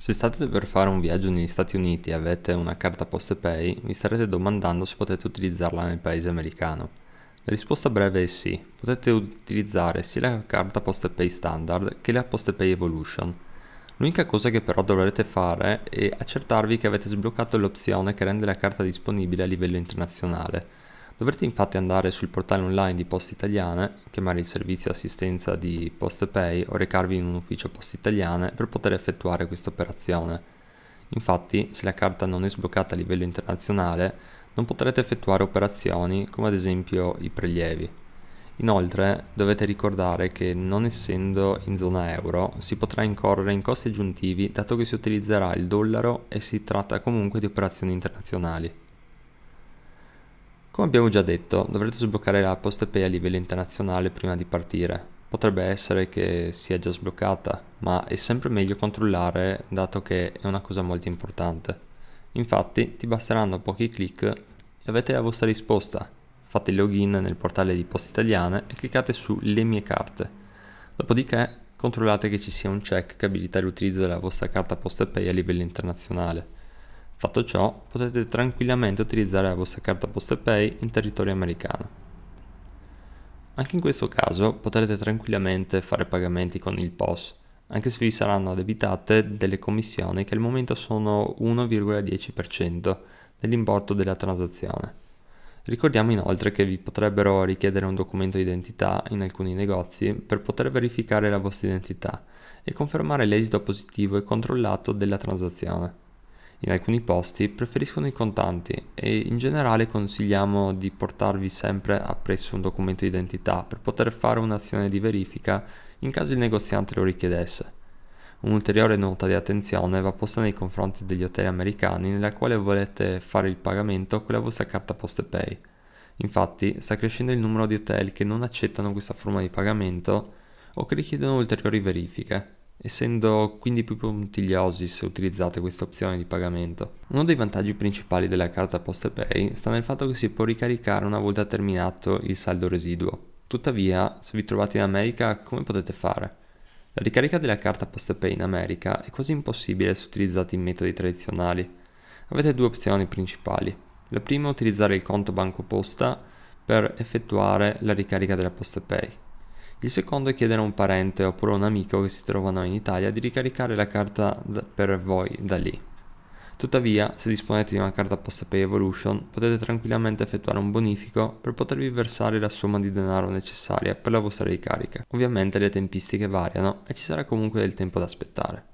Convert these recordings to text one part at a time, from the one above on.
Se state per fare un viaggio negli Stati Uniti e avete una carta PostePay, vi starete domandando se potete utilizzarla nel paese americano. La risposta breve è sì, potete utilizzare sia la carta PostePay standard che la PostePay Evolution. L'unica cosa che però dovrete fare è accertarvi che avete sbloccato l'opzione che rende la carta disponibile a livello internazionale Dovrete infatti andare sul portale online di Poste Italiane, chiamare il servizio assistenza di PostePay o recarvi in un ufficio Poste Italiane per poter effettuare questa operazione. Infatti, se la carta non è sbloccata a livello internazionale, non potrete effettuare operazioni come ad esempio i prelievi. Inoltre dovete ricordare che non essendo in zona euro si potrà incorrere in costi aggiuntivi dato che si utilizzerà il dollaro e si tratta comunque di operazioni internazionali. Come abbiamo già detto, dovrete sbloccare la PostePay a livello internazionale prima di partire. Potrebbe essere che sia già sbloccata, ma è sempre meglio controllare dato che è una cosa molto importante. Infatti ti basteranno pochi clic e avete la vostra risposta. Fate il login nel portale di Poste Italiane e cliccate su Le mie carte. Dopodiché controllate che ci sia un check che abilita l'utilizzo della vostra carta PostePay a livello internazionale. Fatto ciò, potete tranquillamente utilizzare la vostra carta PostePay in territorio americano. Anche in questo caso potrete tranquillamente fare pagamenti con il POS, anche se vi saranno addebitate delle commissioni che al momento sono 1,10% dell'importo della transazione. Ricordiamo inoltre che vi potrebbero richiedere un documento di identità in alcuni negozi per poter verificare la vostra identità e confermare l'esito positivo e controllato della transazione. In alcuni posti preferiscono i contanti e in generale consigliamo di portarvi sempre appresso un documento di identità per poter fare un'azione di verifica in caso il negoziante lo richiedesse. Un'ulteriore nota di attenzione va posta nei confronti degli hotel americani nella quale volete fare il pagamento con la vostra carta PostePay. Infatti sta crescendo il numero di hotel che non accettano questa forma di pagamento o che richiedono ulteriori verifiche essendo quindi più puntigliosi se utilizzate questa opzione di pagamento. Uno dei vantaggi principali della carta PostePay sta nel fatto che si può ricaricare una volta terminato il saldo residuo. Tuttavia, se vi trovate in America, come potete fare? La ricarica della carta PostePay in America è quasi impossibile se utilizzate i metodi tradizionali. Avete due opzioni principali. La prima è utilizzare il conto banco posta per effettuare la ricarica della PostePay. Il secondo è chiedere a un parente oppure a un amico che si trovano in Italia di ricaricare la carta per voi da lì. Tuttavia, se disponete di una carta PostePay Evolution, potete tranquillamente effettuare un bonifico per potervi versare la somma di denaro necessaria per la vostra ricarica. Ovviamente le tempistiche variano e ci sarà comunque del tempo da aspettare.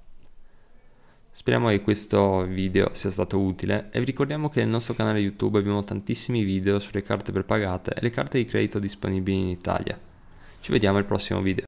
Speriamo che questo video sia stato utile e vi ricordiamo che nel nostro canale YouTube abbiamo tantissimi video sulle carte prepagate e le carte di credito disponibili in Italia. Ci vediamo al prossimo video.